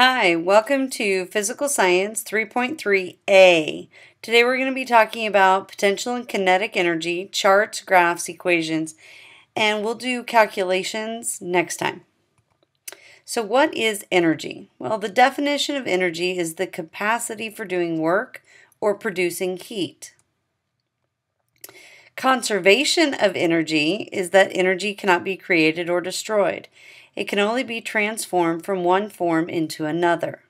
Hi, welcome to Physical Science 3.3a. Today we're going to be talking about potential and kinetic energy, charts, graphs, equations, and we'll do calculations next time. So what is energy? Well, the definition of energy is the capacity for doing work or producing heat. Conservation of energy is that energy cannot be created or destroyed. It can only be transformed from one form into another.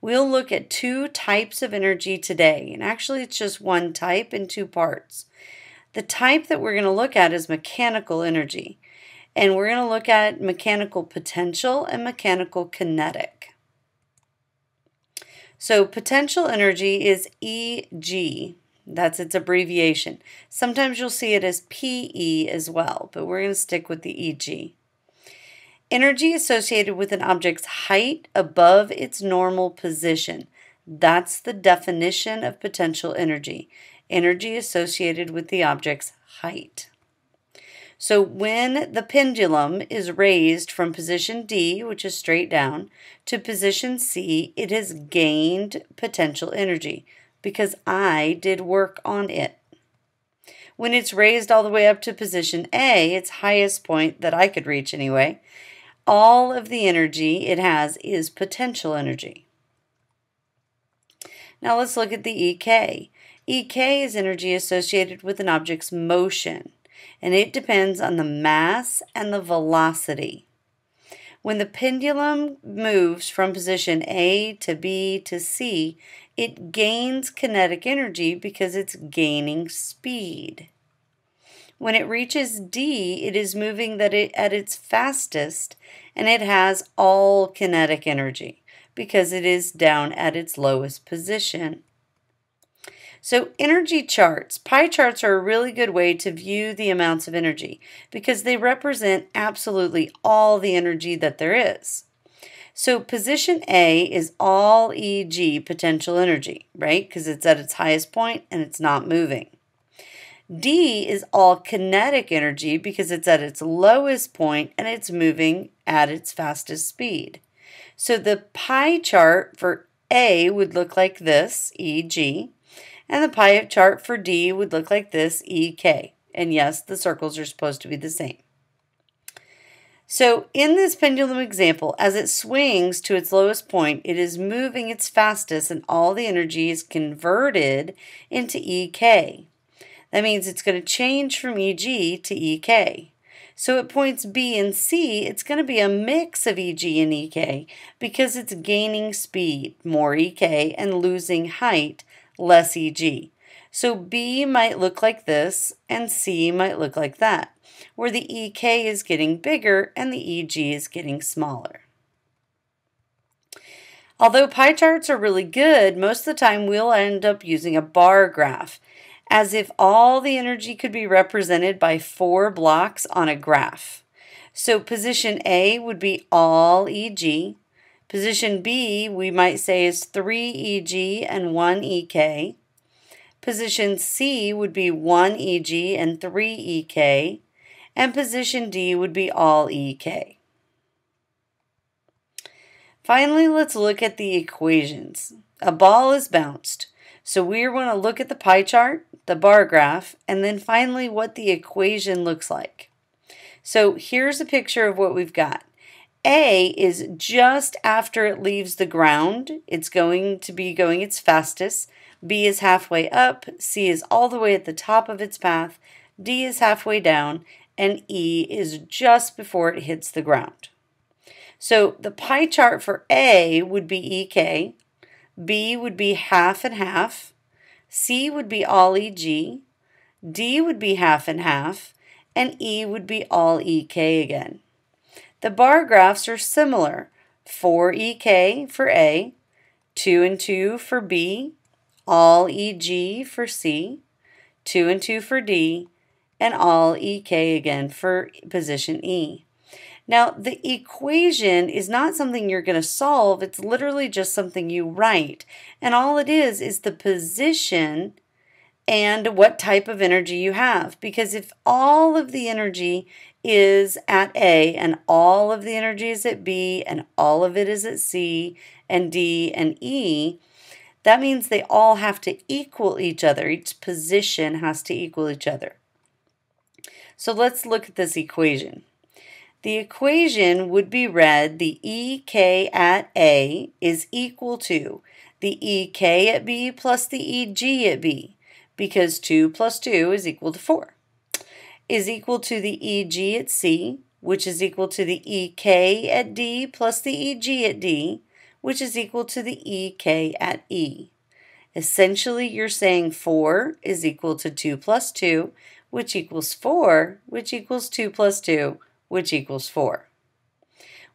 We'll look at two types of energy today, and actually it's just one type in two parts. The type that we're going to look at is mechanical energy, and we're going to look at mechanical potential and mechanical kinetic. So potential energy is EG, that's its abbreviation. Sometimes you'll see it as PE as well, but we're going to stick with the EG. Energy associated with an object's height above its normal position. That's the definition of potential energy. Energy associated with the object's height. So when the pendulum is raised from position D, which is straight down, to position C, it has gained potential energy because I did work on it. When it's raised all the way up to position A, its highest point that I could reach anyway, all of the energy it has is potential energy. Now let's look at the EK. EK is energy associated with an object's motion, and it depends on the mass and the velocity. When the pendulum moves from position A to B to C, it gains kinetic energy because it's gaining speed. When it reaches D, it is moving that it at its fastest and it has all kinetic energy because it is down at its lowest position. So energy charts, pie charts are a really good way to view the amounts of energy because they represent absolutely all the energy that there is. So position A is all EG potential energy, right? Because it's at its highest point and it's not moving. D is all kinetic energy because it's at its lowest point and it's moving at its fastest speed. So the pie chart for A would look like this, EG, and the pie chart for D would look like this, EK. And yes, the circles are supposed to be the same. So in this pendulum example, as it swings to its lowest point, it is moving its fastest and all the energy is converted into EK. That means it's going to change from EG to EK. So at points B and C, it's going to be a mix of EG and EK because it's gaining speed, more EK, and losing height, less EG. So B might look like this and C might look like that where the EK is getting bigger and the EG is getting smaller. Although pie charts are really good, most of the time we'll end up using a bar graph, as if all the energy could be represented by four blocks on a graph. So position A would be all EG. Position B, we might say, is 3 EG and 1 EK. Position C would be 1 EG and 3 EK and position D would be all EK. Finally, let's look at the equations. A ball is bounced, so we're going to look at the pie chart, the bar graph, and then finally what the equation looks like. So here's a picture of what we've got. A is just after it leaves the ground. It's going to be going its fastest. B is halfway up. C is all the way at the top of its path. D is halfway down and E is just before it hits the ground. So the pie chart for A would be EK, B would be half and half, C would be all EG, D would be half and half, and E would be all EK again. The bar graphs are similar. 4 EK for A, 2 and 2 for B, all EG for C, 2 and 2 for D, and all EK again for position E. Now, the equation is not something you're going to solve. It's literally just something you write. And all it is is the position and what type of energy you have. Because if all of the energy is at A and all of the energy is at B and all of it is at C and D and E, that means they all have to equal each other. Each position has to equal each other. So let's look at this equation. The equation would be read the EK at A is equal to the EK at B plus the EG at B because 2 plus 2 is equal to 4 is equal to the EG at C which is equal to the EK at D plus the EG at D which is equal to the EK at E. Essentially, you're saying 4 is equal to 2 plus 2, which equals 4, which equals 2 plus 2, which equals 4.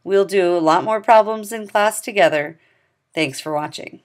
We'll do a lot more problems in class together. Thanks for watching.